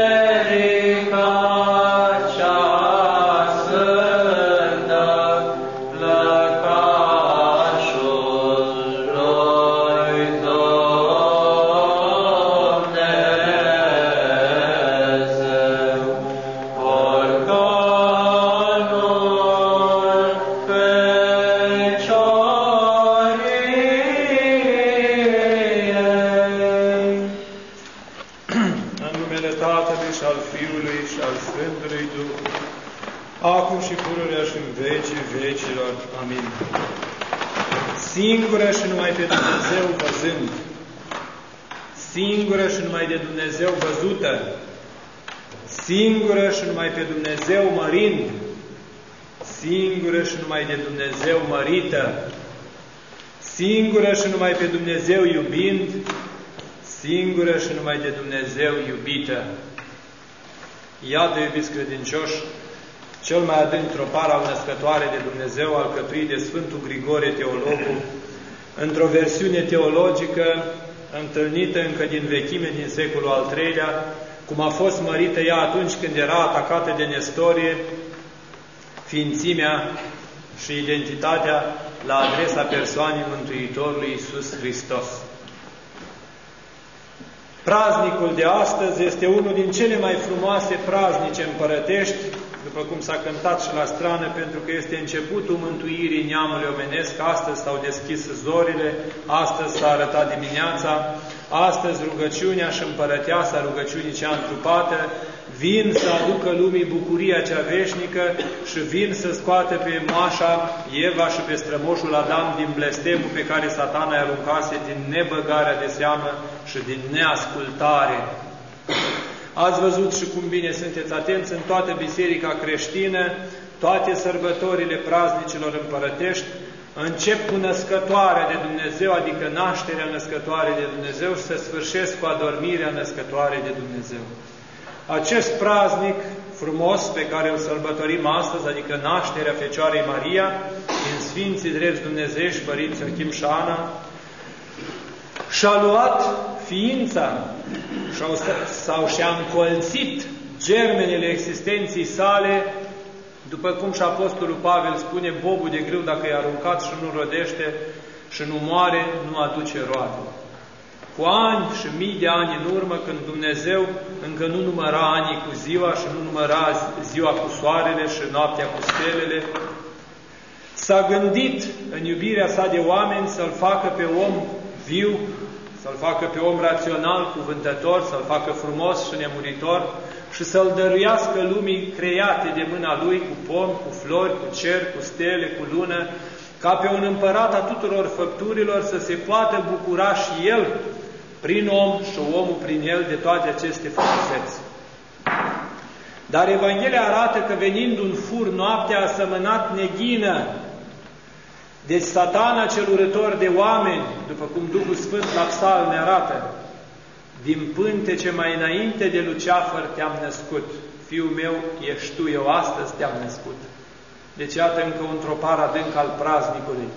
În Dumnezeu văzând, singură și numai de Dumnezeu văzută, singură și numai pe Dumnezeu mărind, singură și numai de Dumnezeu mărită, singură și numai pe Dumnezeu iubind, singură și numai de Dumnezeu iubită. Iată, iubiți credincioși, cel mai adânc tropar al născătoare de Dumnezeu, alcătuit de Sfântul Grigore Teologul, într-o versiune teologică întâlnită încă din vechime, din secolul al III-lea, cum a fost mărită ea atunci când era atacată de Nestorie, ființimea și identitatea la adresa persoanei Mântuitorului Iisus Hristos. Praznicul de astăzi este unul din cele mai frumoase praznice împărătești, după cum s-a cântat și la strană, pentru că este începutul mântuirii neamului omenesc. Astăzi s-au deschis zorile, astăzi s-a arătat dimineața, astăzi rugăciunea și împărăteasa rugăciunii cea întrupată vin să aducă lumii bucuria cea veșnică și vin să scoată pe moașa Eva și pe strămoșul Adam din blestemul pe care satana i-a aruncase din nebăgarea de seamă și din neascultare. Ați văzut și cum bine sunteți atenți în toată biserica creștină, toate sărbătorile praznicilor împărătești, încep cu născătoarea de Dumnezeu, adică nașterea născătoare de Dumnezeu și se sfârșesc cu adormirea născătoare de Dumnezeu. Acest praznic frumos pe care îl sărbătorim astăzi, adică nașterea Fecioarei Maria, din Sfinții Drepți Dumnezești, Părinții Achim și Ana, și-a luat ființa sau și-a încolțit germenele existenții sale, după cum și Apostolul Pavel spune, bobul de grâu dacă e aruncat și nu rodește și nu moare, nu aduce roade. Cu ani și mii de ani în urmă, când Dumnezeu încă nu număra anii cu ziua și nu număra ziua cu soarele și noaptea cu stelele, s-a gândit în iubirea sa de oameni să-l facă pe om viu, să-l facă pe om rațional, cuvântător, să-l facă frumos și nemuritor și să-l dăruiască lumii create de mâna lui cu pom, cu flori, cu cer, cu stele, cu lună, ca pe un împărat a tuturor făpturilor să se poată bucura și el prin om și omul prin el de toate aceste frumuseți. Dar Evanghelia arată că venind un fur noaptea a sămănat neghină deci satana cel urător de oameni, după cum Duhul Sfânt la psal ne arată, din pântece mai înainte de Luceafăr te-am născut. Fiul meu, ești tu, eu astăzi te-am născut. Deci iată încă un tropar adânc al praznicului.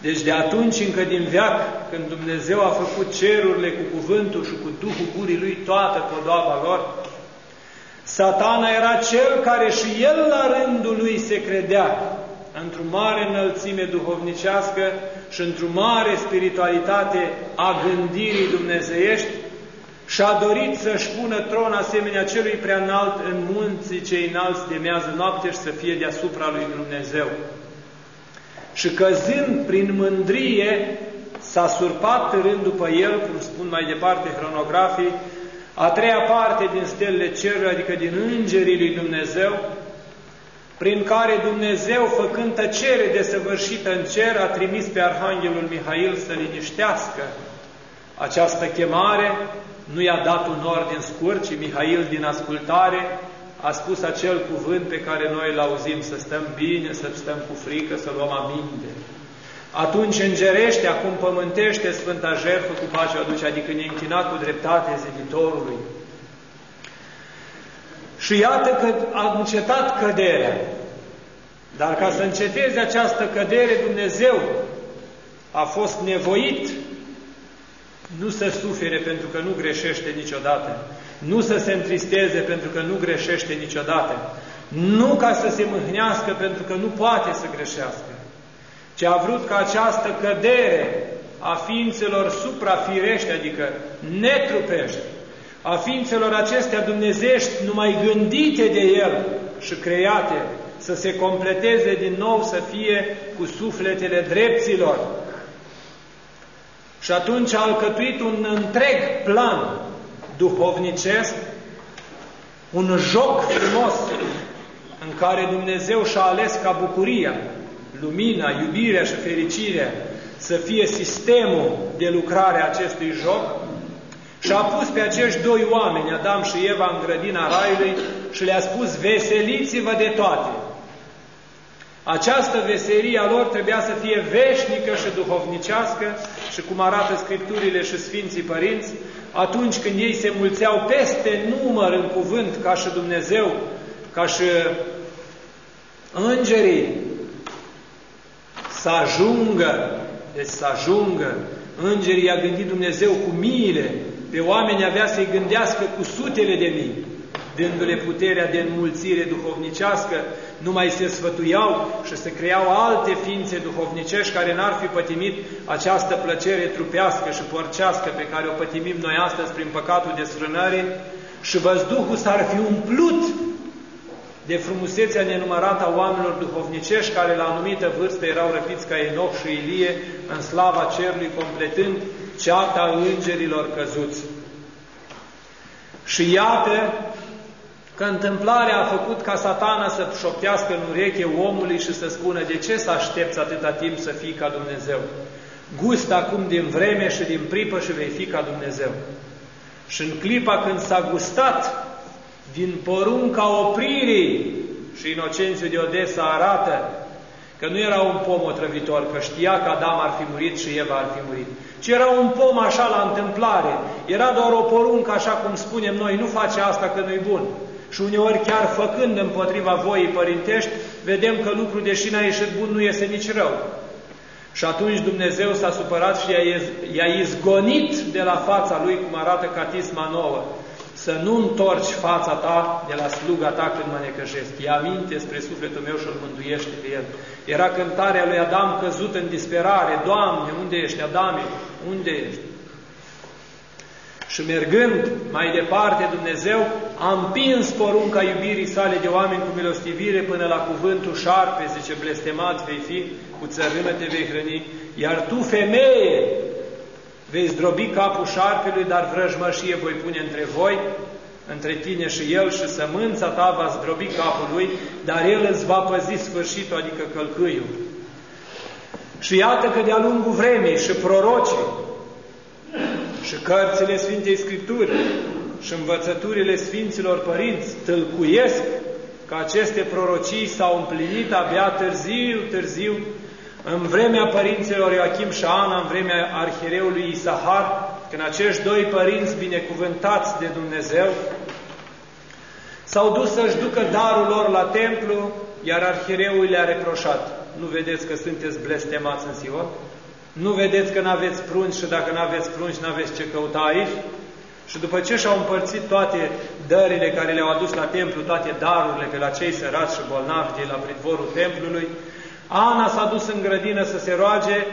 Deci de atunci încă din veac, când Dumnezeu a făcut cerurile cu cuvântul și cu Duhul gurii Lui toată podoaba lor, satana era cel care și el la rândul lui se credea într-o mare înălțime duhovnicească și într-o mare spiritualitate a gândirii dumnezeiești și a dorit să-și pună tron asemenea celui prea înalt în munții cei înalți de mează noapte și să fie deasupra lui Dumnezeu. Și căzând prin mândrie, s-a surpat târând după el, cum spun mai departe hronografii, a treia parte din stelele cerului, adică din îngerii lui Dumnezeu, prin care Dumnezeu, făcând tăcere desăvârșită în cer, a trimis pe Arhanghelul Mihail să liniștească această chemare, nu i-a dat un ordin scurt, ci Mihail din ascultare a spus acel cuvânt pe care noi îl auzim, să stăm bine, să stăm cu frică, să luăm aminte. Atunci îngerește, acum pământește Sfânta Jertfă cu pace aduce, adică ne închina cu dreptate ziditorului. Și iată că a încetat căderea. Dar ca să înceteze această cădere, Dumnezeu a fost nevoit nu să sufere pentru că nu greșește niciodată, nu să se întristeze pentru că nu greșește niciodată, nu ca să se mâhnească pentru că nu poate să greșească, ci a vrut ca această cădere a ființelor suprafirești, adică netrupești, a ființelor acestea dumnezești numai gândite de El și create, să se completeze din nou, să fie cu sufletele drepților. Și atunci a alcătuit un întreg plan duhovnicesc, un joc frumos în care Dumnezeu și-a ales ca bucuria, lumina, iubirea și fericirea să fie sistemul de lucrare a acestui joc și a pus pe acești doi oameni, Adam și Eva, în grădina Raiului și le-a spus, veseliți-vă de toate. Această veselie a lor trebuia să fie veșnică și duhovnicească și cum arată Scripturile și Sfinții Părinți, atunci când ei se mulțeau peste număr în cuvânt ca și Dumnezeu, ca și îngerii, să ajungă, deci să ajungă, îngerii a gândit Dumnezeu cu miile, pe oameni avea să-i gândească cu sutele de mii, dându-le puterea de înmulțire duhovnicească, nu mai se sfătuiau și se creau alte ființe duhovnicești care n-ar fi pătimit această plăcere trupească și porcească pe care o pătimim noi astăzi prin păcatul desfrânării. Și văzduhul s-ar fi umplut de frumusețea nenumărată a oamenilor duhovnicești care la anumită vârstă erau răpiți ca Enoch și Ilie în slava cerului, completând ceata îngerilor căzuți. Și iată că întâmplarea a făcut ca satana să șoptească în ureche omului și să spună de ce să aștepți atâta timp să fii ca Dumnezeu? Gust acum din vreme și din pripă și vei fi ca Dumnezeu. Și în clipa când s-a gustat din porunca opririi și Inocențiu de Odessa arată că nu era un pom otrăvitor, că știa că Adam ar fi murit și Eva ar fi murit, ci era un pom așa la întâmplare, era doar o poruncă așa cum spunem noi, nu face asta că nu-i bun. Și uneori chiar făcând împotriva voii părintești, vedem că lucrul, deși n-a ieșit bun, nu iese nici rău. Și atunci Dumnezeu s-a supărat și i-a izgonit de la fața lui, cum arată catisma nouă să nu întorci fața ta de la sluga ta când mă necășesc. Ia minte spre sufletul meu și îl mântuiește pe el. Era cântarea lui Adam căzut în disperare. Doamne, unde ești, Adame? Unde ești? Și mergând mai departe, Dumnezeu a împins porunca iubirii sale de oameni cu milostivire până la cuvântul șarpe, zice, blestemat vei fi, cu țărână te vei hrăni, iar tu, femeie, Veți zdrobi capul șarpelui, dar vrăjmășie voi pune între voi, între tine și el și sămânța ta va zdrobi capul lui, dar el îți va păzi sfârșitul, adică călcâiul. Și iată că de-a lungul vremii și prorocii și cărțile Sfintei Scripturi și învățăturile Sfinților Părinți tâlcuiesc că aceste prorocii s-au împlinit abia târziu, târziu, în vremea părinților Ioachim și Ana, în vremea arhireului Isahar, când acești doi părinți binecuvântați de Dumnezeu s-au dus să-și ducă darul lor la templu, iar arhireul le-a reproșat. Nu vedeți că sunteți blestemați în Sion? Nu vedeți că n-aveți prunci și dacă n-aveți prunci n-aveți ce căuta aici? Și după ce și-au împărțit toate dările care le-au adus la templu, toate darurile pe la cei sărați și bolnavi de la pridvorul templului, Ana s-a dus în grădină să se roage,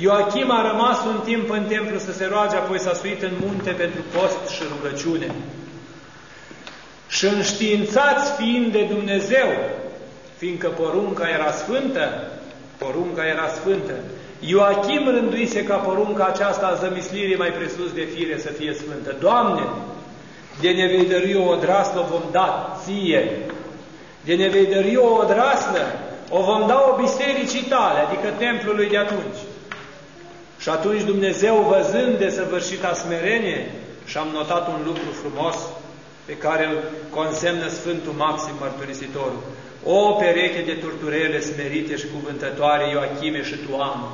Ioachim a rămas un timp în templu să se roage, apoi s-a suit în munte pentru post și rugăciune. Și înștiințați fiind de Dumnezeu, fiindcă porunca era sfântă, porunca era sfântă, Ioachim rânduise ca porunca aceasta a zămislirii mai presus de fire să fie sfântă. Doamne, de ne vei dări o odraslă vom da ție, de ne vei dări o odraslă o vom da o bisericii tale, adică templului de atunci. Și atunci Dumnezeu, văzând de săvârșita smerenie, și am notat un lucru frumos pe care îl consemnă Sfântul Maxim Mărturisitorul. O pereche de turturele smerite și cuvântătoare, Ioachime și tu am.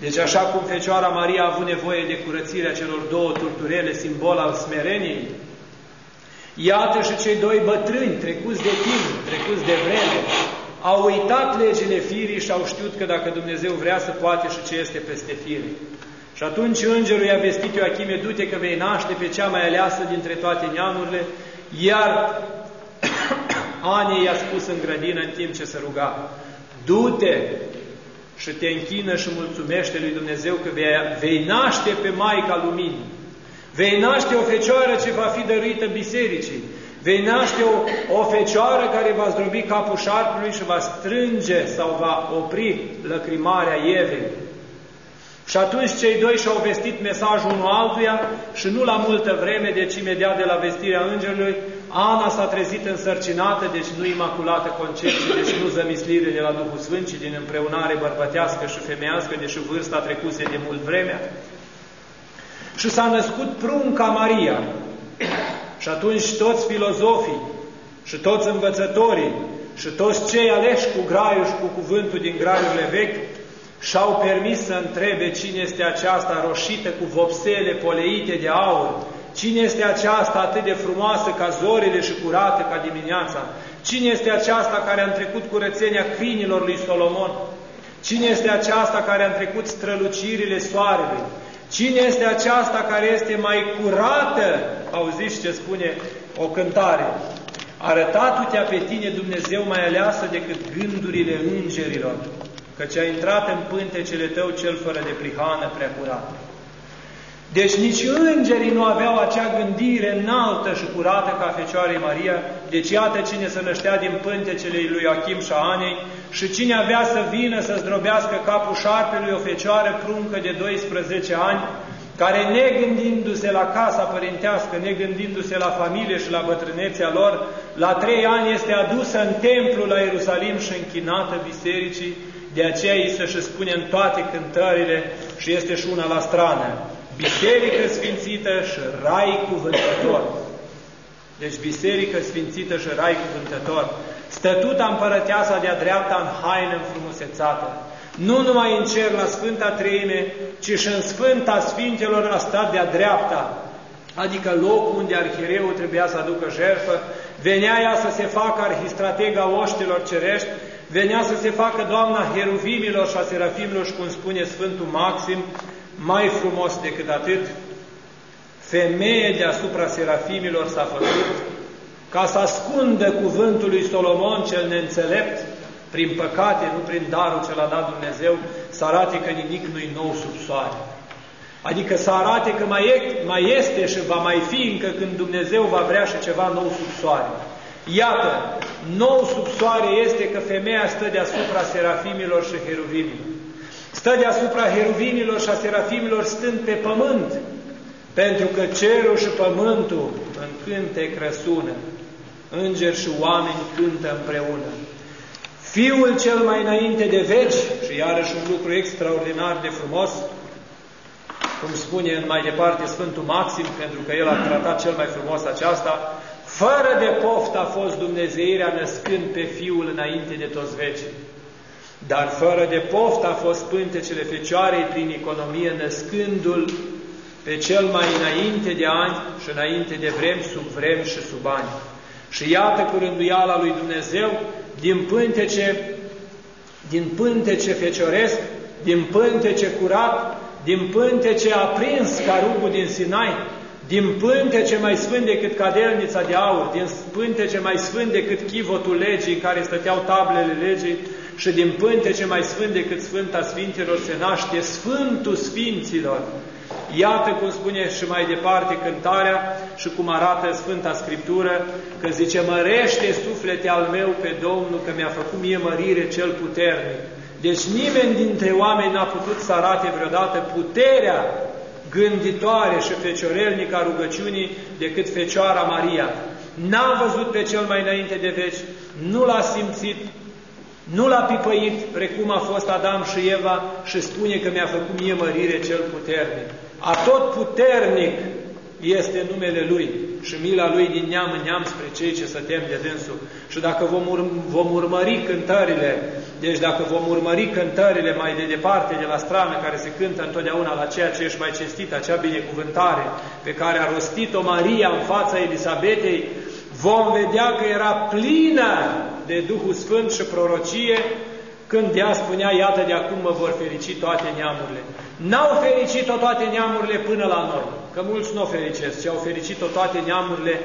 Deci așa cum Fecioara Maria a avut nevoie de curățirea celor două turturele, simbol al smereniei, iată și cei doi bătrâni, trecuți de timp, trecuți de vreme, au uitat legile firii și au știut că dacă Dumnezeu vrea să poate și ce este peste fire. Și atunci îngerul i-a vestit Ioachime, du-te că vei naște pe cea mai aleasă dintre toate neamurile, iar Anie i-a spus în grădină în timp ce se ruga, du-te și te închină și mulțumește lui Dumnezeu că vei, vei naște pe Maica Luminii. Vei naște o fecioară ce va fi dăruită bisericii. Vei naște o, o fecioară care va zdrobi capul șarpului și va strânge sau va opri lăcrimarea Evei. Și atunci cei doi și-au vestit mesajul unul altuia și nu la multă vreme, deci imediat de la vestirea îngerului, Ana s-a trezit însărcinată, deci nu imaculată concepție, deci nu zămislire de la Duhul Sfânt, ci din împreunare bărbătească și femeiască, deși vârsta trecuse de mult vremea. Și s-a născut prunca Maria. Și atunci toți filozofii și toți învățătorii și toți cei aleși cu graiul și cu cuvântul din graiurile vechi și-au permis să întrebe cine este aceasta roșită cu vopsele poleite de aur, cine este aceasta atât de frumoasă ca zorile și curată ca dimineața, cine este aceasta care a întrecut curățenia crinilor lui Solomon, cine este aceasta care a întrecut strălucirile soarelui, cine este aceasta care este mai curată, auziți ce spune o cântare, arătatu-te pe tine Dumnezeu mai aleasă decât gândurile îngerilor, căci a intrat în pântecele tău cel fără de prihană prea curată. Deci nici îngerii nu aveau acea gândire înaltă și curată ca Fecioarei Maria, deci iată cine se năștea din pântecele lui Achim și Anei și cine avea să vină să zdrobească capul șarpelui o fecioară pruncă de 12 ani, care negândindu-se la casa părintească, negândindu-se la familie și la bătrânețea lor, la trei ani este adusă în templu la Ierusalim și închinată bisericii, de aceea îi se și spune în toate cântările și este și una la strană. Biserică Sfințită și Rai Cuvântător. Deci Biserică Sfințită și Rai Cuvântător. Stătuta împărăteasa de-a dreapta în haină înfrumusețată. Nu numai în cer la Sfânta Treime, ci și în Sfânta Sfintelor a stat de-a dreapta, adică locul unde arhireul trebuia să aducă jertfă, venea ea să se facă arhistratega oștilor cerești venea să se facă Doamna Heruvimilor și a Serafimilor și cum spune Sfântul Maxim, mai frumos decât atât, femeie deasupra Serafimilor s-a făcut ca să ascundă cuvântul lui Solomon cel neînțelept, prin păcate, nu prin darul ce l-a dat Dumnezeu, să arate că nimic nu-i nou sub soare. Adică să arate că mai, e, mai este și va mai fi încă când Dumnezeu va vrea și ceva nou sub soare. Iată, nou sub soare este că femeia stă deasupra serafimilor și heruvimilor. Stă deasupra heruvimilor și a serafimilor stând pe pământ, pentru că cerul și pământul în cântec răsună, îngeri și oameni cântă împreună. Fiul cel mai înainte de veci, și iarăși un lucru extraordinar de frumos, cum spune mai departe Sfântul Maxim, pentru că el a tratat cel mai frumos aceasta, fără de poft a fost Dumnezeirea născând pe Fiul înainte de toți vecii. Dar fără de poft a fost pântecele Fecioarei prin economie născându-L pe cel mai înainte de ani și înainte de vremi, sub vremi și sub ani. Și iată cu rânduiala lui Dumnezeu, din pântece, din pântece fecioresc, din pântece curat, din pântece aprins ca rugul din Sinai, din pântece mai sfânt decât cadelnița de aur, din pântece mai sfânt decât chivotul legii în care stăteau tablele legii și din pântece mai sfânt decât Sfânta Sfinților se naște Sfântul Sfinților. Iată cum spune și mai departe cântarea și cum arată Sfânta Scriptură, că zice, mărește suflete al meu pe Domnul, că mi-a făcut mie mărire cel puternic. Deci nimeni dintre oameni n-a putut să arate vreodată puterea gânditoare și feciorelnică a rugăciunii decât Fecioara Maria. N-a văzut pe cel mai înainte de veci, nu l-a simțit, nu l-a pipăit, precum a fost Adam și Eva, și spune că mi-a făcut mie mărire cel puternic. A tot puternic este numele Lui și mila Lui din neam în neam spre cei ce se tem de dânsul. Și dacă vom, ur vom urmări cântările, deci dacă vom urmări cântările mai de departe de la strană, care se cântă întotdeauna la ceea ce ești mai cinstit, acea binecuvântare pe care a rostit-o Maria în fața Elisabetei, vom vedea că era plină de Duhul Sfânt și prorocie, când ea spunea, iată de acum mă vor ferici toate neamurile. N-au fericit-o toate neamurile până la noi, că mulți nu o fericesc, ci au fericit-o toate neamurile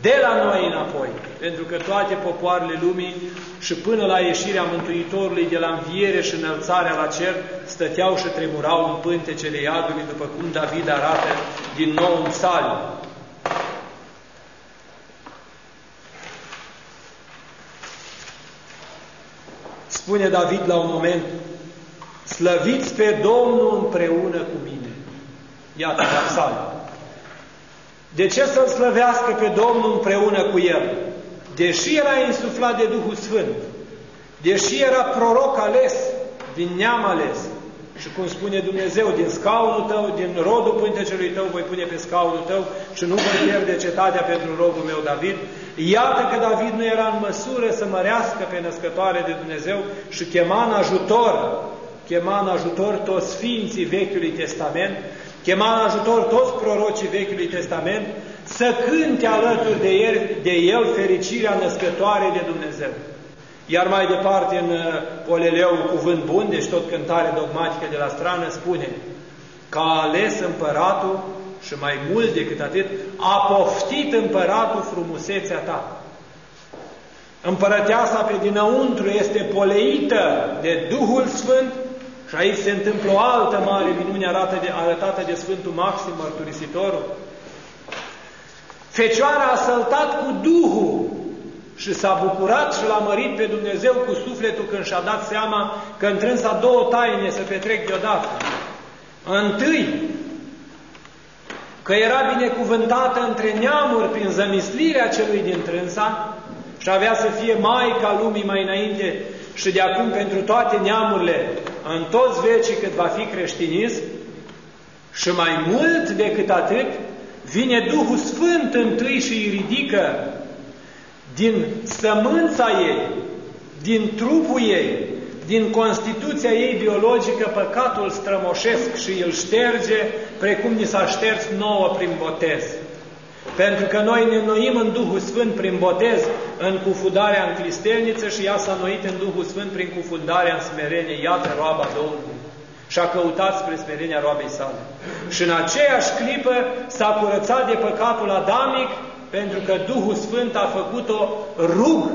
de la noi înapoi, pentru că toate popoarele lumii și până la ieșirea Mântuitorului de la înviere și înălțarea la cer, stăteau și tremurau în pântecele iadului, după cum David arată din nou în psalm. Spune David la un moment, slăviți pe Domnul împreună cu mine. Iată, la psalm. De ce să-L slăvească pe Domnul împreună cu El? Deși era insuflat de Duhul Sfânt, deși era proroc ales, din neam ales, și cum spune Dumnezeu, din scaunul tău, din rodul pântecelui tău voi pune pe scaunul tău și nu voi pierde cetatea pentru robul meu David. Iată că David nu era în măsură să mărească pe născătoare de Dumnezeu și chema în ajutor, chema în ajutor toți Sfinții Vechiului Testament chema în ajutor toți prorocii Vechiului Testament să cânte alături de el, de el fericirea născătoare de Dumnezeu. Iar mai departe în uh, Poleleu, cuvânt bun, deci tot cântare dogmatică de la strană, spune că a ales împăratul și mai mult decât atât, a poftit împăratul frumusețea ta. Împărăteasa pe dinăuntru este poleită de Duhul Sfânt și aici se întâmplă o altă mare minune arată de, arătată de Sfântul Maxim, mărturisitorul. Fecioara a săltat cu Duhul și s-a bucurat și l-a mărit pe Dumnezeu cu sufletul când și-a dat seama că întrânsa două taine să petrec deodată. Întâi, că era binecuvântată între neamuri prin zămislirea celui din trânsa și avea să fie Maica lumii mai înainte și de acum pentru toate neamurile, în toți vecii cât va fi creștinism, și mai mult decât atât, vine Duhul Sfânt întâi și îi ridică din sămânța ei, din trupul ei, din constituția ei biologică păcatul strămoșesc și îl șterge precum ni s-a șters nouă prin botez. Pentru că noi ne noim în Duhul Sfânt prin botez, în cufundarea în clistelniță și ea s-a noit în Duhul Sfânt prin cufundarea în smerenie. Iată roaba Domnului. Și a căutat spre smerenia roabei sale. Și în aceeași clipă s-a curățat de păcatul adamic, pentru că Duhul Sfânt a făcut-o rug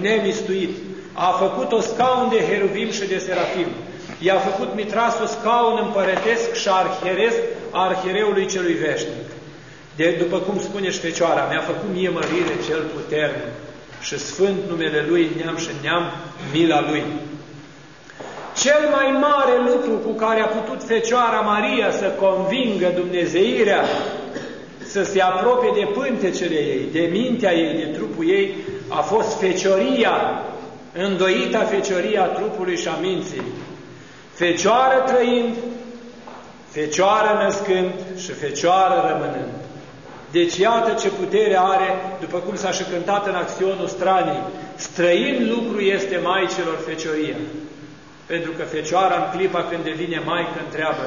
nemistuit. A făcut-o scaun de heruvim și de serafim. I-a făcut mitrasul scaun împărătesc și arheresc a arhereului celui veșnic. De, după cum spune și Fecioara, mi-a făcut mie mărire cel puternic și sfânt numele Lui neam și neam mila Lui. Cel mai mare lucru cu care a putut Fecioara Maria să convingă Dumnezeirea să se apropie de pântecele ei, de mintea ei, de trupul ei, a fost fecioria, îndoita fecioria trupului și a minții. Fecioară trăind, fecioară născând și fecioară rămânând. Deci iată ce putere are, după cum s-a și cântat în acționul stranii, străin lucru este Maicelor Fecioria. Pentru că Fecioara în clipa când devine Maică întreabă,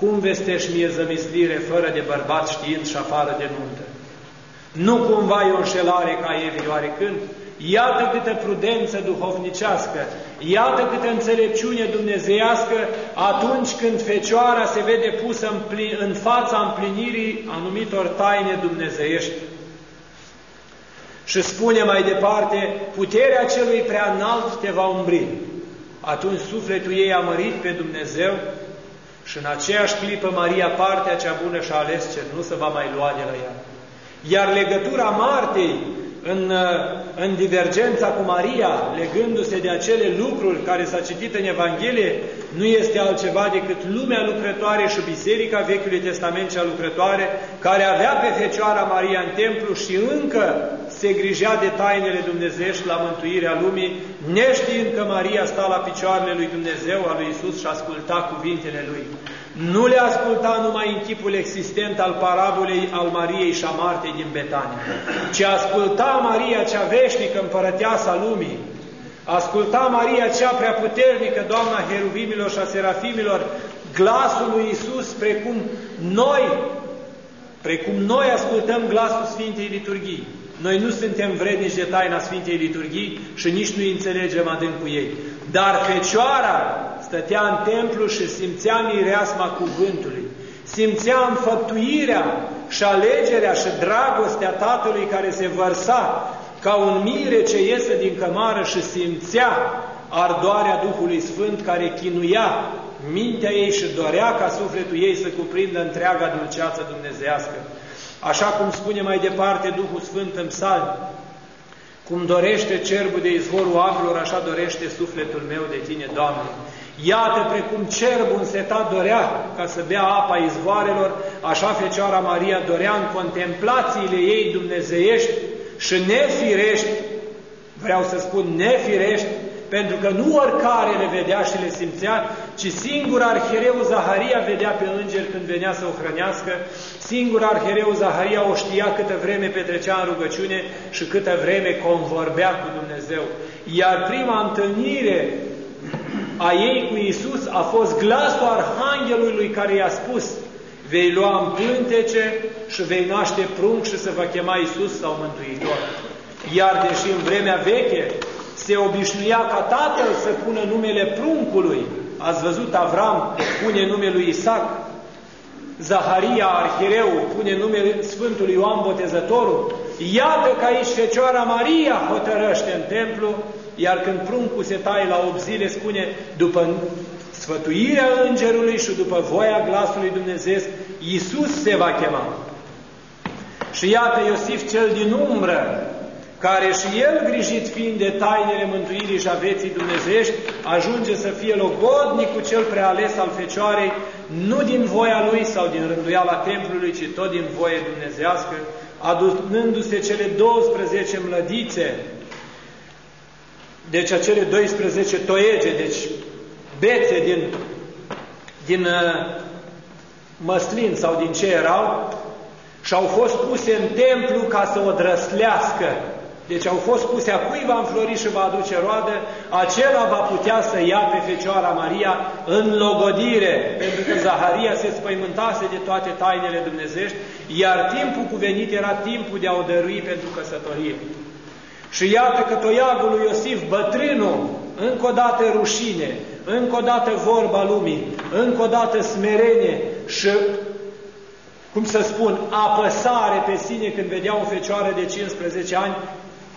cum vestești mie zămislire fără de bărbat știind și afară de nuntă? Nu cumva e o înșelare ca Evi oarecând? Iată câtă prudență duhovnicească, iată câtă înțelepciune dumnezeiască atunci când Fecioara se vede pusă în, plin, în fața împlinirii anumitor taine dumnezeiești. Și spune mai departe, puterea celui prea înalt te va umbri. Atunci sufletul ei a mărit pe Dumnezeu și în aceeași clipă Maria partea cea bună și-a ales ce nu se va mai lua de la ea. Iar legătura Martei în, în divergența cu Maria, legându-se de acele lucruri care s-a citit în Evanghelie, nu este altceva decât lumea lucrătoare și Biserica Vechiului Testament cea lucrătoare, care avea pe Fecioara Maria în templu și încă se grija de tainele dumnezeiești la mântuirea lumii, neștiind că Maria sta la picioarele lui Dumnezeu, al lui Isus și asculta cuvintele lui. Nu le asculta numai în chipul existent al parabolei al Mariei și a Martei din Betania, ci asculta Maria cea veșnică, împărăteasa lumii, asculta Maria cea prea puternică, Doamna Heruvimilor și a Serafimilor, glasul lui Isus, precum noi, precum noi ascultăm glasul Sfintei Liturghii. Noi nu suntem vrednici de taina Sfintei Liturghii și nici nu înțelegem adânc cu ei. Dar Fecioara stătea în templu și simțea mireasma cuvântului, simțea înfăptuirea și alegerea și dragostea Tatălui care se vărsa ca un mire ce iese din cămară și simțea ardoarea Duhului Sfânt care chinuia mintea ei și dorea ca sufletul ei să cuprindă întreaga dulceață dumnezească. Așa cum spune mai departe Duhul Sfânt în psalm, cum dorește cerbul de izvorul apelor, așa dorește sufletul meu de Tine, Doamne. Iată, precum cerbul însetat dorea ca să bea apa izvoarelor, așa Fecioara Maria dorea în contemplațiile ei dumnezeiești și nefirești, vreau să spun nefirești, pentru că nu oricare le vedea și le simțea, ci singur arhereu Zaharia vedea pe înger când venea să o hrănească, singur arhereu Zaharia o știa câtă vreme petrecea în rugăciune și câtă vreme convorbea cu Dumnezeu. Iar prima întâlnire a ei cu Isus a fost glasul arhanghelului care i-a spus vei lua în pântece și vei naște prunc și se va chema Isus sau Mântuitor. Iar deși în vremea veche se obișnuia ca tatăl să pună numele pruncului. Ați văzut, Avram pune numele lui Isaac, Zaharia, arhireu, pune numele Sfântului Ioan Botezătorul. Iată că aici Fecioara Maria hotărăște în templu, iar când pruncul se taie la 8 zile, spune, după sfătuirea îngerului și după voia glasului Dumnezeu, Iisus se va chema. Și iată Iosif cel din umbră, care și el, grijit fiind de tainele mântuirii și a veții dumnezești, ajunge să fie logodnic cu cel preales al Fecioarei, nu din voia lui sau din rânduiala templului, ci tot din voie dumnezească, adunându-se cele 12 mlădițe, deci acele 12 toiege, deci bețe din, din uh, măslin sau din ce erau, și au fost puse în templu ca să o drăslească deci au fost puse a cui va înflori și va aduce roadă, acela va putea să ia pe Fecioara Maria în logodire, pentru că Zaharia se spăimântase de toate tainele dumnezești, iar timpul cuvenit era timpul de a o dărui pentru căsătorie. Și iată că toiagul lui Iosif, bătrânul, încă o dată rușine, încă o dată vorba lumii, încă o dată smerenie și cum să spun, apăsare pe sine când vedea o fecioară de 15 ani,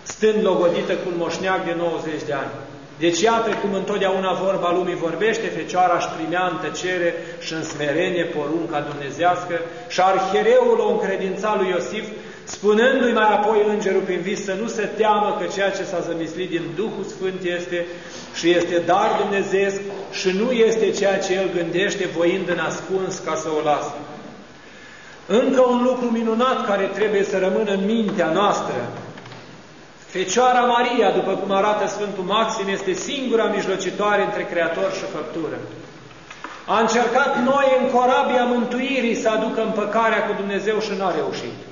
stând logodită cu un moșneac de 90 de ani. Deci iată cum întotdeauna vorba lumii vorbește, Fecioara își primea în tăcere și în smerenie porunca dumnezească și arhereul o încredința lui Iosif, spunându-i mai apoi îngerul prin vis să nu se teamă că ceea ce s-a zămislit din Duhul Sfânt este și este dar dumnezeesc și nu este ceea ce el gândește voind în ascuns ca să o lasă. Încă un lucru minunat care trebuie să rămână în mintea noastră Fecioara Maria, după cum arată Sfântul Maxim, este singura mijlocitoare între Creator și Făptură. A încercat noi în corabia mântuirii să aducă împăcarea cu Dumnezeu și n-a reușit.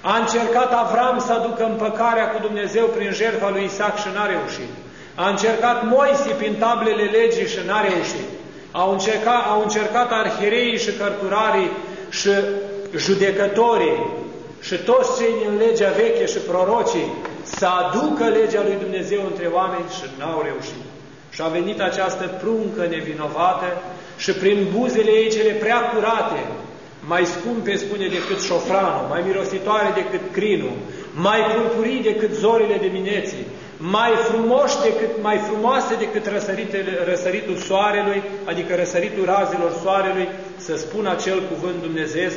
A încercat Avram să aducă împăcarea cu Dumnezeu prin jertfa lui Isaac și n-a reușit. A încercat Moise prin tablele legii și n-a reușit. Au încercat, au încercat arhireii și cărturarii și judecătorii și toți cei din legea veche și prorocii să aducă legea lui Dumnezeu între oameni și n-au reușit. Și a venit această pruncă nevinovată și prin buzele ei cele prea curate, mai scumpe, spune, decât șofranul, mai mirositoare decât crinul, mai purpurii decât zorile dimineții, mai frumoși decât, mai frumoase decât răsăritul soarelui, adică răsăritul razilor soarelui, să spună acel cuvânt Dumnezeu,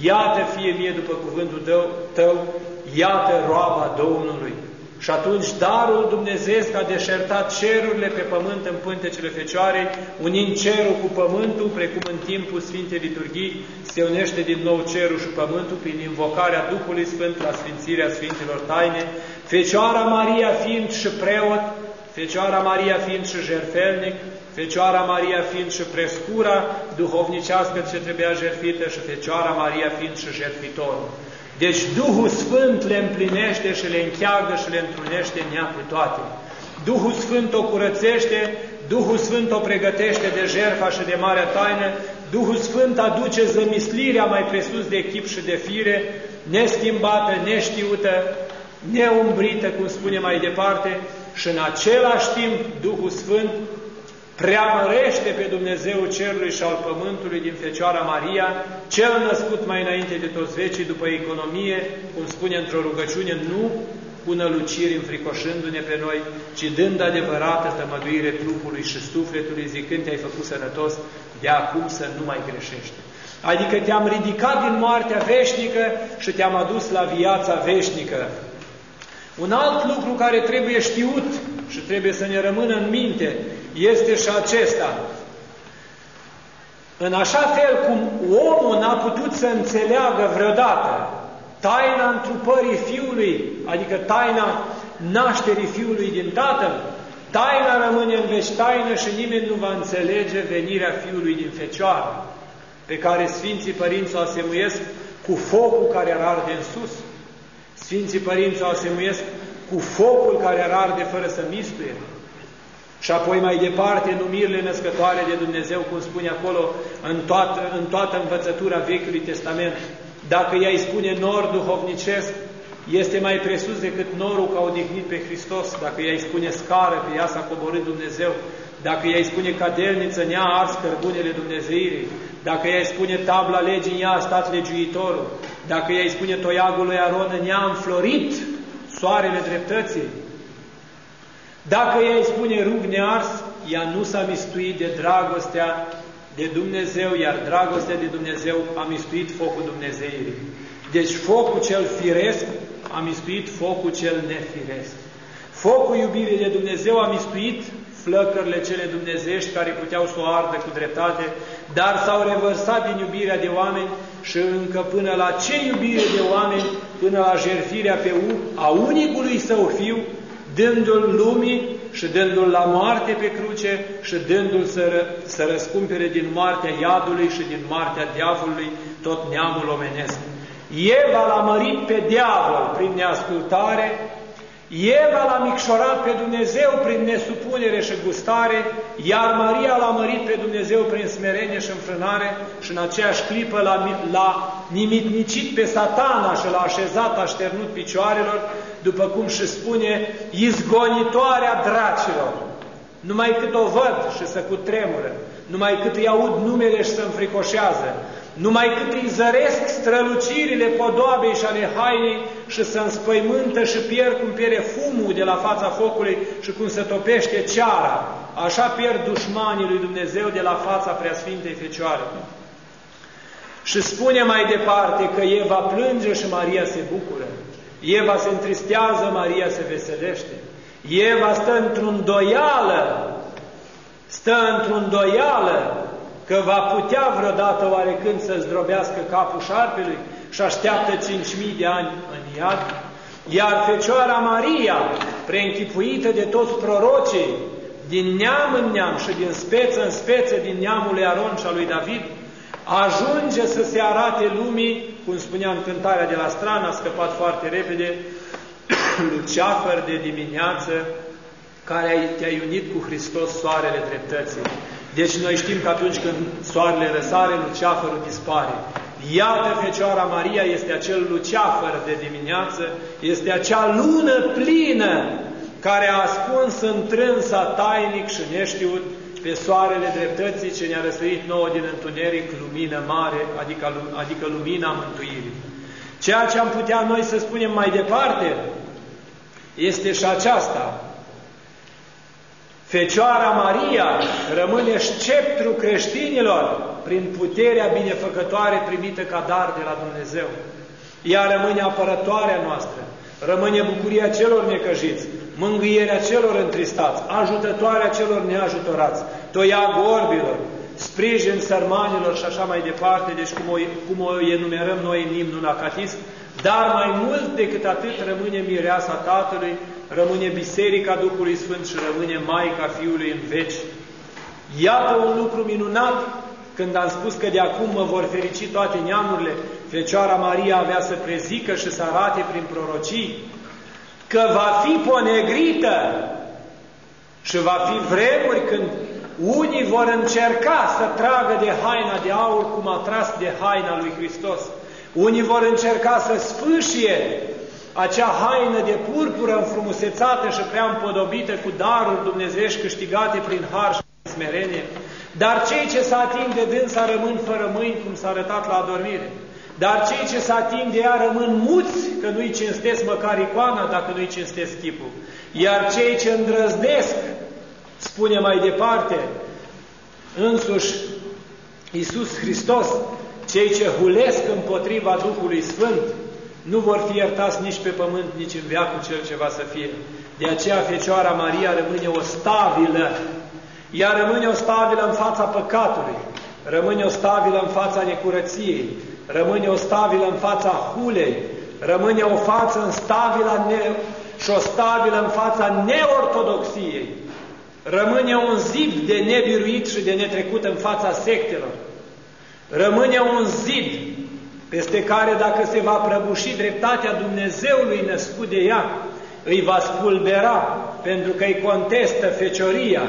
iată fie mie după cuvântul tău, tău iată roaba Domnului. Și atunci darul Dumnezeu a deșertat cerurile pe pământ în pântecele Fecioarei, unind cerul cu pământul, precum în timpul Sfintei Liturghii se unește din nou cerul și pământul prin invocarea Duhului Sfânt la Sfințirea Sfintelor Taine, Fecioara Maria fiind și preot, Fecioara Maria fiind și jerfelnic, Fecioara Maria fiind și prescura duhovnicească ce trebuia jerfită și Fecioara Maria fiind și jertfitor. Deci Duhul Sfânt le împlinește și le încheagă și le întrunește în ea pe toate. Duhul Sfânt o curățește, Duhul Sfânt o pregătește de jertfa și de marea taină, Duhul Sfânt aduce zămislirea mai presus de chip și de fire, neschimbată, neștiută, neumbrită, cum spune mai departe, și în același timp Duhul Sfânt preamărește pe Dumnezeu cerului și al pământului din Fecioara Maria, cel născut mai înainte de toți vecii, după economie, cum spune într-o rugăciune, nu cu năluciri înfricoșându-ne pe noi, ci dând adevărată tămăduire trupului și sufletului, zicând te-ai făcut sănătos, de acum să nu mai greșești. Adică te-am ridicat din moartea veșnică și te-am adus la viața veșnică. Un alt lucru care trebuie știut și trebuie să ne rămână în minte este și acesta. În așa fel cum omul n-a putut să înțeleagă vreodată taina întrupării Fiului, adică taina nașterii Fiului din Tatăl, taina rămâne în veci taină și nimeni nu va înțelege venirea Fiului din Fecioară, pe care Sfinții Părinți o asemuiesc cu focul care ar arde în sus. Sfinții Părinți o asemuiesc cu focul care ar arde fără să mistuie. Și apoi mai departe, numirile născătoare de Dumnezeu, cum spune acolo, în toată, în toată învățătura Vechiului Testament. Dacă ea îi spune nor duhovnicesc, este mai presus decât norul că a odihnit pe Hristos. Dacă ea îi spune scară, pe ea s-a coborât Dumnezeu. Dacă ea îi spune cadelniță, în ea a ars cărbunele Dumnezeirii. Dacă ea îi spune tabla legii, în ea a stat legiuitorul. Dacă ea îi spune toiagul lui Aron, în ea a înflorit soarele dreptății. Dacă ea îi spune rug nears, ea nu s-a mistuit de dragostea de Dumnezeu, iar dragostea de Dumnezeu a mistuit focul Dumnezeirii. Deci focul cel firesc a mistuit focul cel nefiresc. Focul iubirii de Dumnezeu a mistuit flăcările cele dumnezești care puteau să o ardă cu dreptate, dar s-au revărsat din iubirea de oameni și încă până la ce iubire de oameni, până la jerfirea pe a unicului său fiu, dându-l lumii și dându-l la moarte pe cruce și dându-l să, ră, să răscumpere din moartea iadului și din moartea diavolului tot neamul omenesc. Eva l-a mărit pe diavol prin neascultare, Eva l-a micșorat pe Dumnezeu prin nesupunere și gustare, iar Maria l-a mărit pe Dumnezeu prin smerenie și înfrânare și în aceeași clipă l-a nimitnicit pe satana și l-a așezat așternut picioarelor, după cum și spune, izgonitoarea dracilor. Numai cât o văd și să cutremură, numai cât îi aud numele și să înfricoșează, numai cât îi zăresc strălucirile podoabei și ale hainei și să înspăimântă și pierd cum pierde fumul de la fața focului și cum se topește ceara, așa pierd dușmanii lui Dumnezeu de la fața Preasfintei Fecioare. Și spune mai departe că Eva plânge și Maria se bucură. Eva se întristează, Maria se veselește. Eva stă într-un doială, stă într-un doială că va putea vreodată oarecând să zdrobească capul șarpelui și așteaptă 5.000 de ani în iad, iar Fecioara Maria, preînchipuită de toți prorocii, din neam în neam și din speță în speță din neamul lui Aron și al lui David, ajunge să se arate lumii, cum spunea în cântarea de la strană, a scăpat foarte repede, luceafăr de dimineață, care te-ai unit cu Hristos soarele dreptății. Deci noi știm că atunci când soarele răsare, luceafărul dispare. Iată, Fecioara Maria este acel luceafăr de dimineață, este acea lună plină care a ascuns întrânsa tainic și neștiut pe soarele dreptății ce ne-a răsărit nouă din întuneric lumină mare, adică, adică lumina mântuirii. Ceea ce am putea noi să spunem mai departe este și aceasta, Fecioara Maria rămâne sceptru creștinilor prin puterea binefăcătoare primită ca dar de la Dumnezeu. Ea rămâne apărătoarea noastră, rămâne bucuria celor necăjiți, mângâierea celor întristați, ajutătoarea celor neajutorați, toiagul orbilor, sprijin sărmanilor și așa mai departe, deci cum o, cum o enumerăm noi în imnul la catism, dar mai mult decât atât rămâne mireasa Tatălui, rămâne Biserica Duhului Sfânt și rămâne Maica Fiului în veci. Iată un lucru minunat când am spus că de acum mă vor ferici toate neamurile, Fecioara Maria avea să prezică și să arate prin prorocii că va fi ponegrită și va fi vremuri când unii vor încerca să tragă de haina de aur cum a tras de haina lui Hristos. Unii vor încerca să sfâșie acea haină de purpură înfrumusețată și prea împodobită cu daruri dumnezești câștigate prin har și smerenie, dar cei ce se ating de dânsa rămân fără mâini, cum s-a arătat la adormire. Dar cei ce se ating de ea rămân muți, că nu-i cinstesc măcar icoana, dacă nu-i cinstesc chipul. Iar cei ce îndrăznesc, spune mai departe, însuși Iisus Hristos, cei ce hulesc împotriva Duhului Sfânt, nu vor fi iertați nici pe pământ, nici în veacul cel ce va să fie. De aceea Fecioara Maria rămâne o stabilă. Ea rămâne o stabilă în fața păcatului, rămâne o stabilă în fața necurăției, rămâne o stabilă în fața hulei, rămâne o față în stabilă ne și o stabilă în fața neortodoxiei, rămâne un zid de nebiruit și de netrecut în fața sectelor, rămâne un zid peste care dacă se va prăbuși dreptatea Dumnezeului născut de ea, îi va spulbera, pentru că îi contestă fecioria,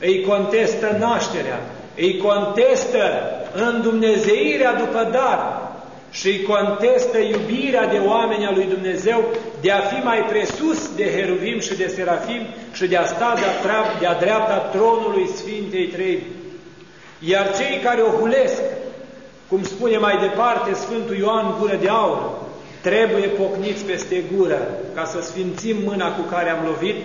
îi contestă nașterea, îi contestă îndumnezeirea după dar și îi contestă iubirea de oameni a lui Dumnezeu de a fi mai presus de heruvim și de serafim și de a sta de-a de dreapta tronului Sfintei Trei. Iar cei care o hulesc, cum spune mai departe Sfântul Ioan Gură de Aur, trebuie pocniți peste gură ca să sfințim mâna cu care am lovit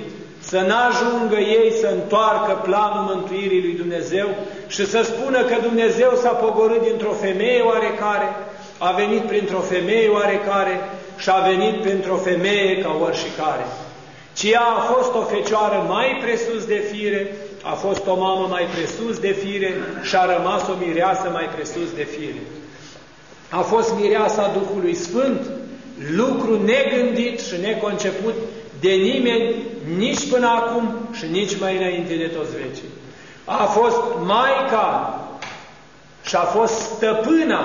să n-ajungă ei să întoarcă planul mântuirii lui Dumnezeu și să spună că Dumnezeu s-a pogorât dintr-o femeie oarecare, a venit printr-o femeie oarecare și a venit printr-o femeie ca oricare. Ci ea a fost o fecioară mai presus de fire, a fost o mamă mai presus de fire și a rămas o mireasă mai presus de fire. A fost mireasa Duhului Sfânt, lucru negândit și neconceput de nimeni nici până acum și nici mai înainte de toți vecii. A fost Maica și a fost stăpâna,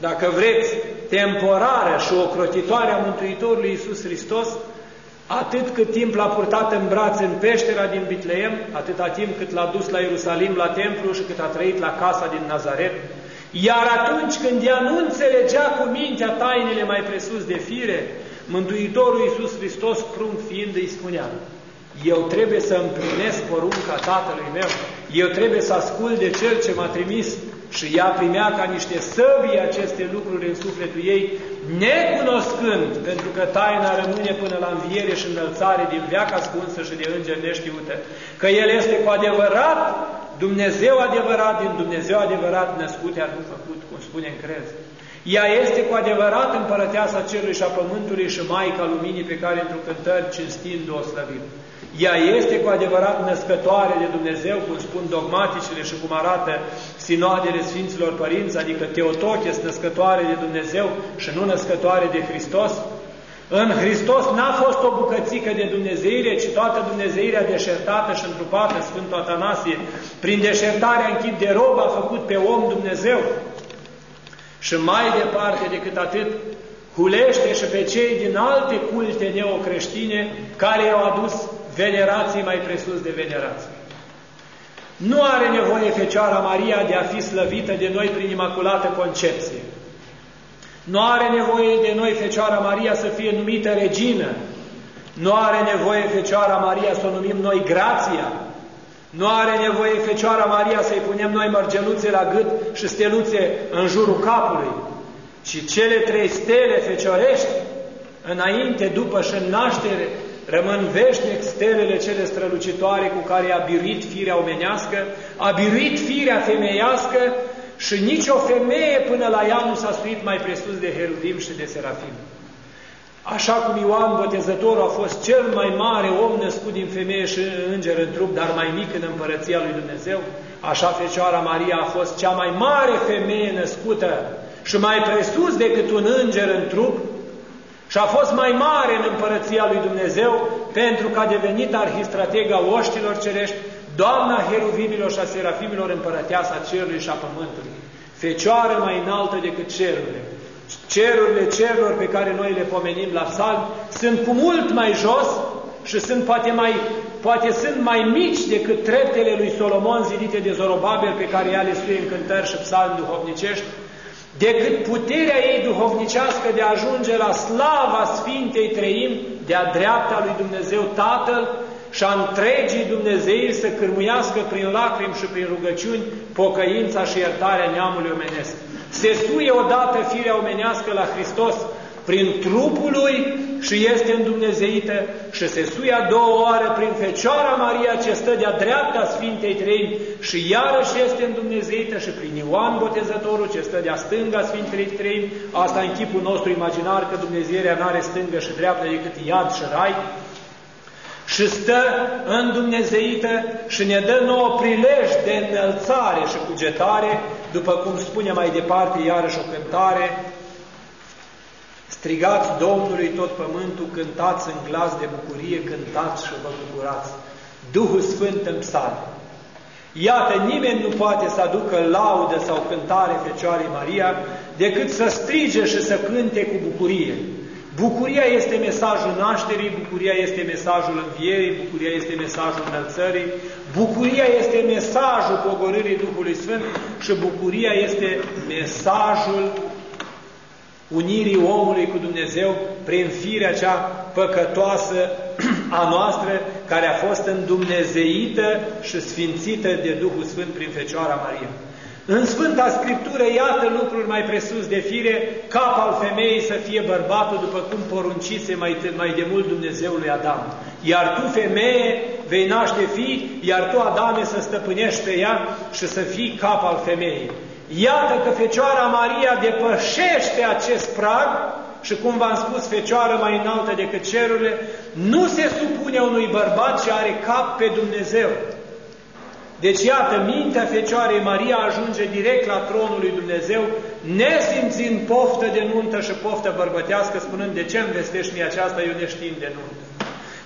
dacă vreți, temporară și ocrotitoare a Mântuitorului Iisus Hristos, atât cât timp l-a purtat în brațe în peștera din Bitleem, atâta timp cât l-a dus la Ierusalim, la templu și cât a trăit la casa din Nazaret, iar atunci când ea nu înțelegea cu mintea tainele mai presus de fire, Mântuitorul Iisus Hristos, prunc fiind, îi spunea, eu trebuie să împlinesc porunca Tatălui meu, eu trebuie să ascult de Cel ce m-a trimis și ea primea ca niște săbii aceste lucruri în sufletul ei, necunoscând, pentru că taina rămâne până la înviere și înălțare din veac ascunsă și de îngeri neștiute, că El este cu adevărat Dumnezeu adevărat, din Dumnezeu adevărat, născut iar nu făcut, cum spune în crez. Ea este cu adevărat împărăteasa cerului și a pământului și Maica Luminii pe care într-o cântări cinstind o slăvim. Ea este cu adevărat născătoare de Dumnezeu, cum spun dogmaticile și cum arată sinoadele Sfinților Părinți, adică Teotoches născătoare de Dumnezeu și nu născătoare de Hristos. În Hristos n-a fost o bucățică de Dumnezeire, ci toată Dumnezeirea deșertată și întrupată, Sfântul Atanasie, prin deșertarea în chip de rob a făcut pe om Dumnezeu. Și mai departe decât atât, hulește și pe cei din alte culte neocreștine care i-au adus venerații mai presus de venerații. Nu are nevoie Fecioara Maria de a fi slăvită de noi prin Imaculată Concepție. Nu are nevoie de noi Fecioara Maria să fie numită regină. Nu are nevoie Fecioara Maria să o numim noi Grația. Nu are nevoie Fecioara Maria să-i punem noi mărgeluțe la gât și steluțe în jurul capului, ci cele trei stele feciorești, înainte, după și în naștere, rămân veșnic stelele cele strălucitoare cu care a biruit firea omenească, a biruit firea femeiască și nicio femeie până la ea nu s-a suit mai presus de heruvim și de serafim. Așa cum Ioan Botezătorul a fost cel mai mare om născut din femeie și înger în trup, dar mai mic în împărăția lui Dumnezeu, așa Fecioara Maria a fost cea mai mare femeie născută și mai presus decât un înger în trup și a fost mai mare în împărăția lui Dumnezeu pentru că a devenit arhistratega oștilor cerești, doamna heruvimilor și a serafimilor împărăteasa cerului și a pământului. Fecioară mai înaltă decât cerurile. Cerurile cerurilor pe care noi le pomenim la psalm sunt cu mult mai jos și sunt poate, mai, poate sunt mai mici decât treptele lui Solomon zidite de Zorobabel pe care ea le scrie în cântări și psalmi duhovnicești, decât puterea ei duhovnicească de a ajunge la slava Sfintei Treim, de a dreapta lui Dumnezeu Tatăl și a întregii Dumnezei să cârmuiască prin lacrimi și prin rugăciuni pocăința și iertarea neamului omenesc. Se suie odată firea omenească la Hristos prin trupul lui și este îndumnezeită și se suie a doua oară prin Fecioara Maria ce stă de-a dreapta Sfintei Trei și iarăși este îndumnezeită și prin Ioan Botezătorul ce stă de-a stânga Sfintei Trei, asta în chipul nostru imaginar că Dumnezeirea nu are stângă și dreaptă decât iad și rai, și stă în Dumnezeită și ne dă nouă prilej de înălțare și cugetare, după cum spune mai departe iarăși o cântare, Strigați Domnului tot pământul, cântați în glas de bucurie, cântați și vă bucurați. Duhul Sfânt în psalm. Iată, nimeni nu poate să aducă laudă sau cântare Fecioarei Maria decât să strige și să cânte cu bucurie. Bucuria este mesajul nașterii, bucuria este mesajul învierii, bucuria este mesajul înălțării, bucuria este mesajul pogorârii Duhului Sfânt și bucuria este mesajul unirii omului cu Dumnezeu prin firea cea păcătoasă a noastră, care a fost îndumnezeită și sfințită de Duhul Sfânt prin Fecioara Maria. În Sfânta Scriptură, iată lucruri mai presus de fire, cap al femeii să fie bărbatul, după cum poruncise mai, mai de mult Dumnezeului Adam. Iar tu, femeie, vei naște fi, iar tu, Adame, să stăpânești pe ea și să fii cap al femeii. Iată că Fecioara Maria depășește acest prag și cum v-am spus, Fecioară mai înaltă decât cerurile, nu se supune unui bărbat și are cap pe Dumnezeu. Deci, iată, mintea Fecioarei Maria ajunge direct la tronul lui Dumnezeu, nesimțind poftă de nuntă și poftă bărbătească, spunând, de ce îmi vestești mie aceasta, eu neștiind de nuntă.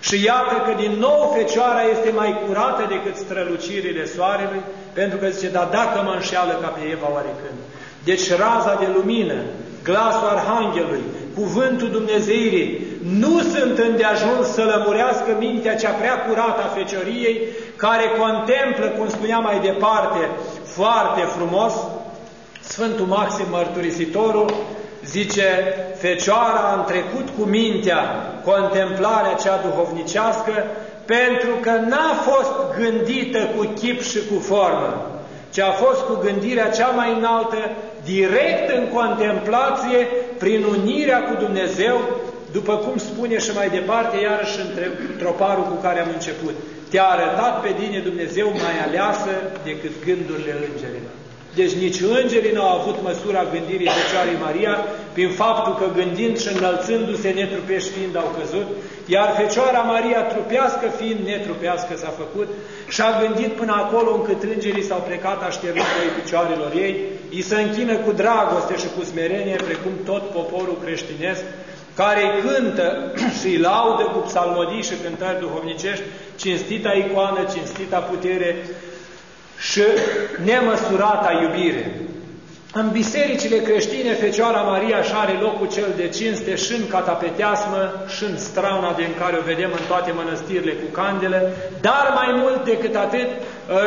Și iată că din nou Fecioara este mai curată decât strălucirile soarelui, pentru că zice, dar dacă mă înșeală ca pe Eva oarecând. Deci raza de lumină, glasul Arhanghelului, cuvântul Dumnezeirii, nu sunt îndeajuns să lămurească mintea cea prea curată a Fecioriei, care contemplă, cum spunea mai departe, foarte frumos, Sfântul Maxim Mărturisitorul, zice, Fecioara a trecut cu mintea contemplarea cea duhovnicească, pentru că n-a fost gândită cu chip și cu formă, ci a fost cu gândirea cea mai înaltă, direct în contemplație, prin unirea cu Dumnezeu, după cum spune și mai departe, iarăși între troparul cu care am început. Te-a arătat pe tine Dumnezeu mai aleasă decât gândurile îngerilor. Deci nici îngerii n-au avut măsura gândirii Fecioarei Maria, prin faptul că gândind și înălțându-se netrupești fiind au căzut, iar Fecioara Maria trupească fiind netrupească s-a făcut și a gândit până acolo încât îngerii s-au plecat așternut picioarelor ei, îi se închină cu dragoste și cu smerenie, precum tot poporul creștinesc, care cântă și îi laudă cu psalmodii și cântări duhovnicești, cinstita icoană, cinstita putere, și nemăsurata iubire. În bisericile creștine, Fecioara Maria și are locul cel de cinste și în catapeteasmă și în strauna din care o vedem în toate mănăstirile cu candele, dar mai mult decât atât,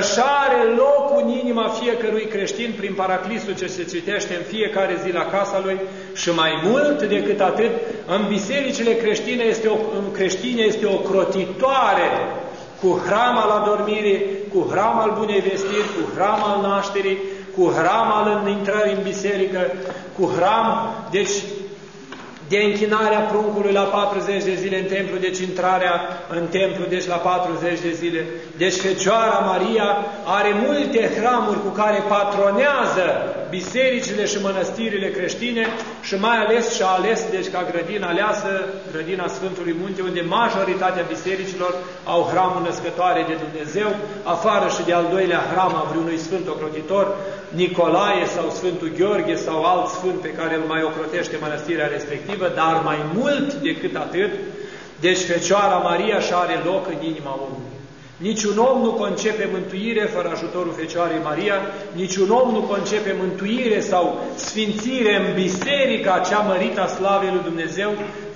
și are locul în inima fiecărui creștin prin paraclisul ce se citește în fiecare zi la casa lui și mai mult decât atât, în bisericile creștine este o, creștine este o crotitoare cu hram al adormirii, cu hram al bunei vestiri, cu hram al nașterii, cu hram al intrării în biserică, cu hram, deci de închinarea pruncului la 40 de zile în templu, deci intrarea în templu, deci la 40 de zile. Deci Fecioara Maria are multe hramuri cu care patronează bisericile și mănăstirile creștine și mai ales și-a ales, deci ca grădina aleasă, grădina Sfântului Munte, unde majoritatea bisericilor au hramul născătoare de Dumnezeu, afară și de al doilea hram a vreunui Sfânt Ocrotitor, Nicolae sau Sfântul Gheorghe sau alt Sfânt pe care îl mai ocrotește mănăstirea respectivă, dar mai mult decât atât, deci Fecioara Maria și are loc în inima omului. Niciun om nu concepe mântuire fără ajutorul Fecioarei Maria, niciun om nu concepe mântuire sau sfințire în biserica cea mărită a slavei lui Dumnezeu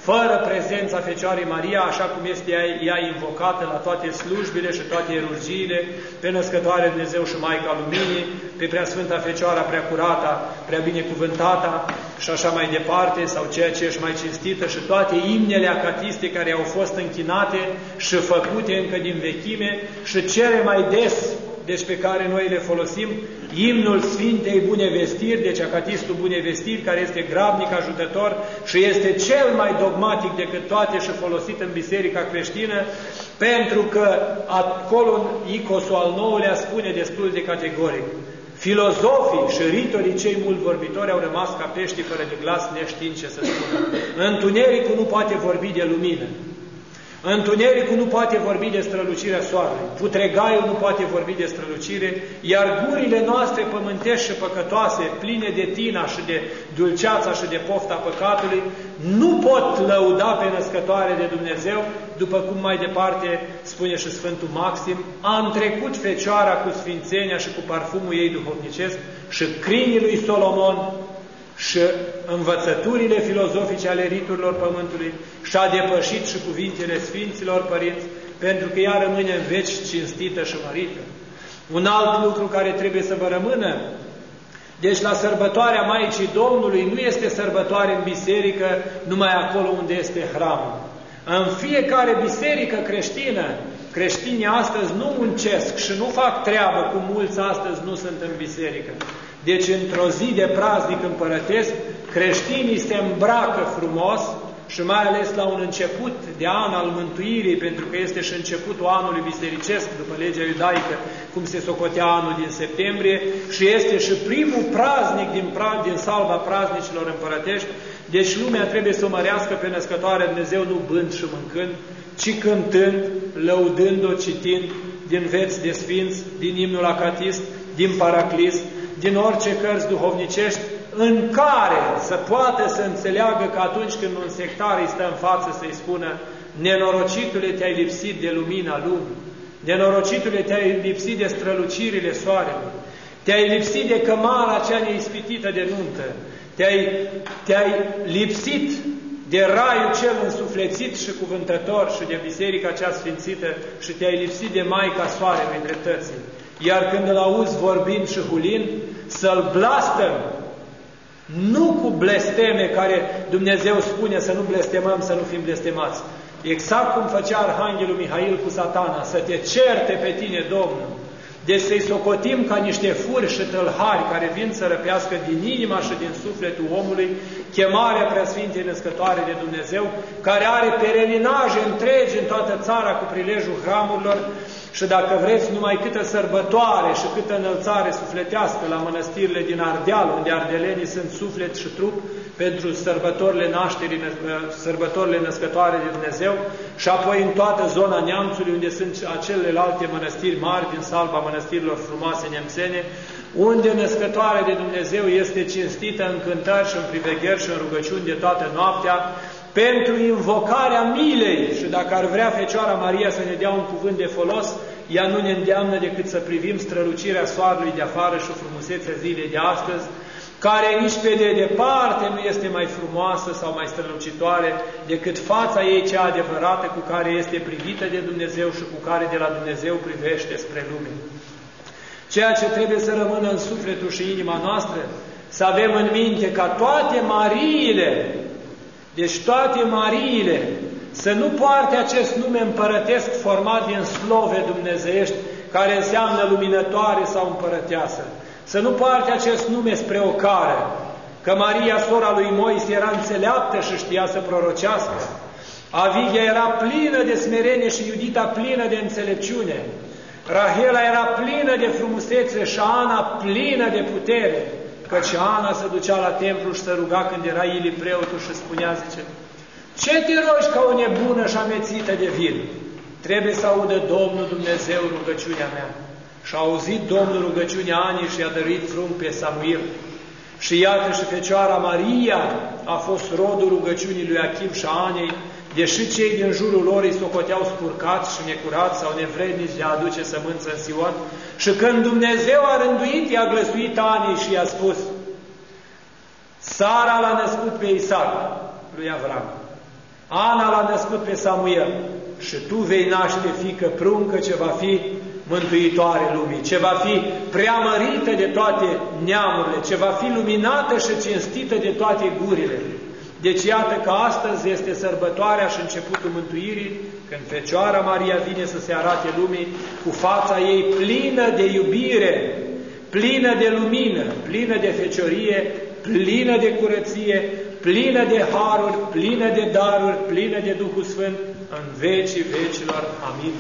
fără prezența Fecioarei Maria, așa cum este ea, ea invocată la toate slujbile și toate erurgiile, pe născătoare Dumnezeu și Maica Luminii, pe Preasfânta Fecioara, Preacurata, Prea Binecuvântata și așa mai departe, sau ceea ce ești mai cinstită și toate imnele acatiste care au fost închinate și făcute încă din vechime și cele mai des deci pe care noi le folosim, imnul Sfintei Bune Vestiri, deci acatistul Bune Vestiri, care este grabnic ajutător și este cel mai dogmatic decât toate și folosit în biserica creștină, pentru că acolo în Icosul al nouălea spune destul de categoric. Filozofii și ritorii cei mult vorbitori au rămas ca pești fără de glas, neștiind ce să spună. Întunericul nu poate vorbi de lumină. Întunericul nu poate vorbi de strălucirea soarelui, putregaiul nu poate vorbi de strălucire, iar gurile noastre pământești și păcătoase, pline de tina și de dulceața și de pofta păcatului, nu pot lăuda pe născătoare de Dumnezeu, după cum mai departe spune și Sfântul Maxim, a întrecut Fecioara cu sfințenia și cu parfumul ei duhovnicesc și crinii lui Solomon și învățăturile filozofice ale riturilor Pământului și a depășit și cuvintele Sfinților Părinți, pentru că ea rămâne în veci cinstită și mărită. Un alt lucru care trebuie să vă rămână, deci la sărbătoarea Maicii Domnului nu este sărbătoare în biserică numai acolo unde este hramul. În fiecare biserică creștină, creștinii astăzi nu muncesc și nu fac treabă, cum mulți astăzi nu sunt în biserică. Deci într-o zi de praznic împărătesc, creștinii se îmbracă frumos și mai ales la un început de an al mântuirii, pentru că este și începutul anului bisericesc, după legea iudaică, cum se socotea anul din septembrie, și este și primul praznic din, pra din salva praznicilor împărătești, deci lumea trebuie să o mărească pe născătoare Dumnezeu nu bând și mâncând, ci cântând, lăudând-o, citind din veți de sfinți, din imnul acatist, din paraclist, din orice cărți duhovnicești, în care să poată să înțeleagă că atunci când un sectar îi stă în față să-i spună nenorocitule te-ai lipsit de lumina lumii, nenorocitule te-ai lipsit de strălucirile soarelui, te-ai lipsit de cămara cea neispitită de nuntă, te-ai te, lipsit de raiul cel însuflețit și cuvântător și de biserica cea sfințită și te-ai lipsit de Maica Soarelui dreptății. Iar când îl auzi vorbind și hulind, să-l blastăm, nu cu blesteme care Dumnezeu spune să nu blestemăm, să nu fim blestemați. Exact cum făcea Arhanghelul Mihail cu satana, să te certe pe tine, Domnul. Deci să-i socotim ca niște furși și tâlhari care vin să răpească din inima și din sufletul omului chemarea Preasfintei Născătoare de Dumnezeu, care are pereninaje întregi în toată țara cu prilejul hramurilor și dacă vreți numai câtă sărbătoare și câtă înălțare sufletească la mănăstirile din Ardeal, unde ardelenii sunt suflet și trup pentru sărbătorile nașterii, sărbătorile născătoare de Dumnezeu și apoi în toată zona neamțului unde sunt acelelalte mănăstiri mari din salva mănăstirilor frumoase nemțene, unde născătoare de Dumnezeu este cinstită în cântări și în privegheri și în rugăciuni de toată noaptea, pentru invocarea milei și dacă ar vrea Fecioara Maria să ne dea un cuvânt de folos, ea nu ne îndeamnă decât să privim strălucirea soarelui de afară și frumusețea zilei de astăzi, care nici pe de departe nu este mai frumoasă sau mai strălucitoare decât fața ei cea adevărată cu care este privită de Dumnezeu și cu care de la Dumnezeu privește spre lume. Ceea ce trebuie să rămână în sufletul și inima noastră, să avem în minte ca toate Mariile deci toate Mariile să nu poarte acest nume împărătesc format din slove dumnezeiești, care înseamnă luminătoare sau împărăteasă. Să nu poarte acest nume spre o cară, că Maria, sora lui Moise, era înțeleaptă și știa să prorocească. Avigia era plină de smerenie și Iudita plină de înțelepciune. Rahela era plină de frumusețe și Ana plină de putere. Căci Ana se ducea la templu și se ruga când era Ili preotul și spunea, zice, ce te rogi ca o nebună și amețită de vin? Trebuie să audă Domnul Dumnezeu rugăciunea mea. Și a auzit Domnul rugăciunea Anii și a dăruit frunc pe Samuel. Și iată și Fecioara Maria a fost rodul rugăciunii lui Achim și Anei, deși cei din jurul lor îi socoteau spurcați și necurați sau nevrednici de a aduce sămânță în Sion, și când Dumnezeu a rânduit, i-a glăsuit Anii și i-a spus, Sara l-a născut pe Isaac, lui Avram. Ana l-a născut pe Samuel și tu vei naște fică pruncă ce va fi mântuitoare lumii, ce va fi preamărită de toate neamurile, ce va fi luminată și cinstită de toate gurile. Deci iată că astăzi este sărbătoarea și începutul mântuirii, când Fecioara Maria vine să se arate lumii cu fața ei plină de iubire, plină de lumină, plină de feciorie, plină de curăție, plină de haruri, plină de daruri, plină de Duhul Sfânt, în vecii vecilor. Amin.